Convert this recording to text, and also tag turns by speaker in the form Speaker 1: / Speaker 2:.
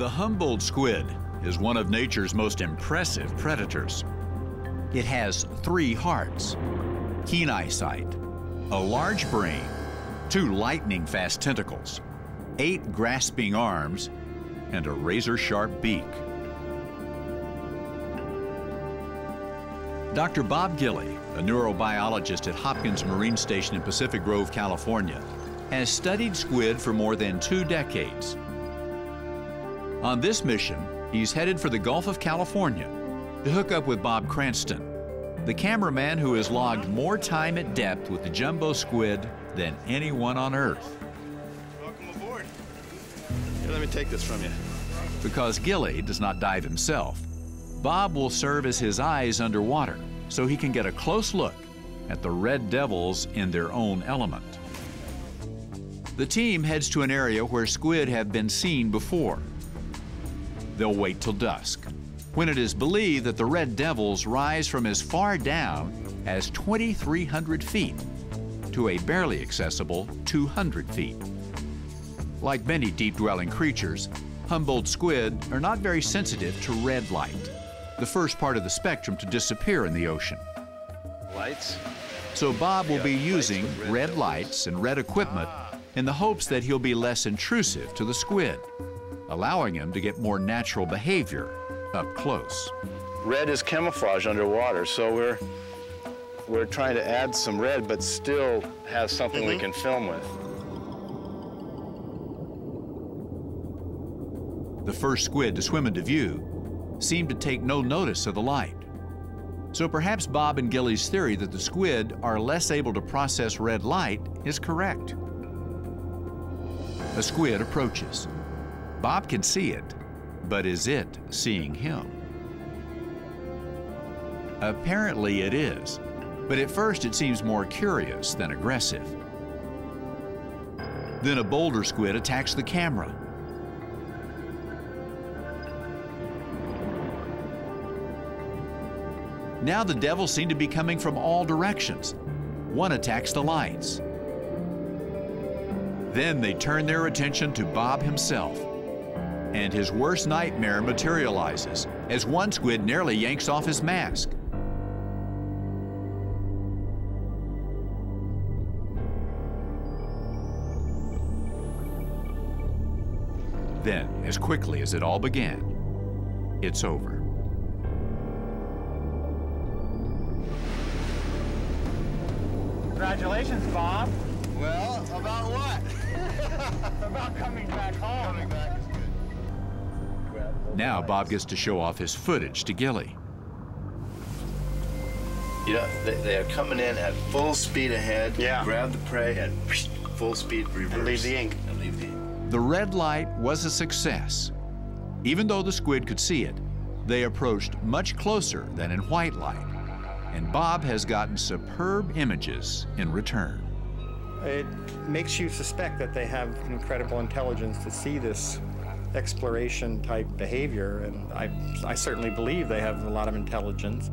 Speaker 1: The Humboldt squid is one of nature's most impressive predators. It has three hearts, keen eyesight, a large brain, two lightning-fast tentacles, eight grasping arms, and a razor-sharp beak. Dr. Bob Gilly, a neurobiologist at Hopkins Marine Station in Pacific Grove, California, has studied squid for more than two decades. On this mission, he's headed for the Gulf of California to hook up with Bob Cranston, the cameraman who has logged more time at depth with the jumbo squid than anyone on Earth.
Speaker 2: Welcome aboard. Here, let me take this from you.
Speaker 1: Because Gilly does not dive himself, Bob will serve as his eyes underwater so he can get a close look at the red devils in their own element. The team heads to an area where squid have been seen before. They'll wait till dusk, when it is believed that the red devils rise from as far down as 2,300 feet to a barely accessible 200 feet. Like many deep-dwelling creatures, Humboldt squid are not very sensitive to red light, the first part of the spectrum to disappear in the ocean.
Speaker 2: Lights?
Speaker 1: So Bob will be using red lights and red equipment ah. in the hopes that he'll be less intrusive to the squid, allowing him to get more natural behavior up close.
Speaker 2: Red is camouflage underwater, so we're we're trying to add some red, but still have something we mm-hmm. can film with.
Speaker 1: The first squid to swim into view seemed to take no notice of the light. So perhaps Bob and Gilly's theory that the squid are less able to process red light is correct. A squid approaches. Bob can see it, but is it seeing him? Apparently it is, but at first it seems more curious than aggressive. Then a Humboldt squid attacks the camera. Now the devils seem to be coming from all directions. One attacks the lights. Then they turn their attention to Bob himself. And his worst nightmare materializes as one squid nearly yanks off his mask. Then, as quickly as it all began, it's over.
Speaker 3: Congratulations, Bob.
Speaker 2: Well, about what?
Speaker 3: About coming
Speaker 1: Now Bob gets to show off his footage to Gilly.
Speaker 2: You know, they, they are coming in at full speed ahead.
Speaker 3: Yeah.
Speaker 2: Grab the prey and full speed reverse.
Speaker 3: And leave the ink.
Speaker 2: And leave the ink.
Speaker 1: The red light was a success. Even though the squid could see it, they approached much closer than in white light. And Bob has gotten superb images in return.
Speaker 3: It makes you suspect that they have incredible intelligence to see this exploration type behavior, and I, I certainly believe they have a lot of intelligence.